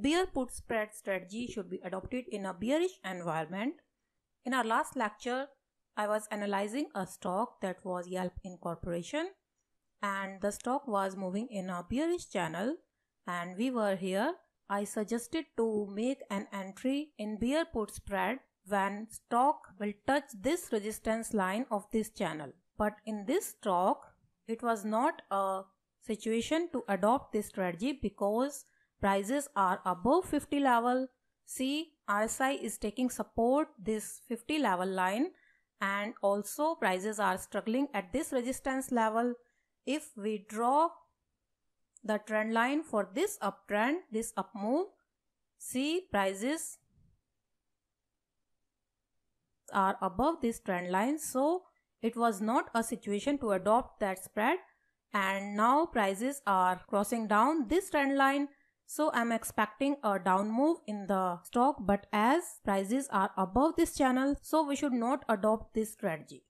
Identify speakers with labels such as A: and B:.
A: Bear put spread strategy should be adopted in a bearish environment. In our last lecture, I was analyzing a stock that was Yelp Incorporation and the stock was moving in a bearish channel and we were here. I suggested to make an entry in bear put spread when stock will touch this resistance line of this channel. But in this stock, it was not a situation to adopt this strategy because prices are above 50 level. See RSI is taking support this 50 level line and also prices are struggling at this resistance level. If we draw the trend line for this uptrend this up move see prices are above this trend line. So it was not a situation to adopt that spread and now prices are crossing down this trend line so I'm expecting a down move in the stock but as prices are above this channel so we should not adopt this strategy.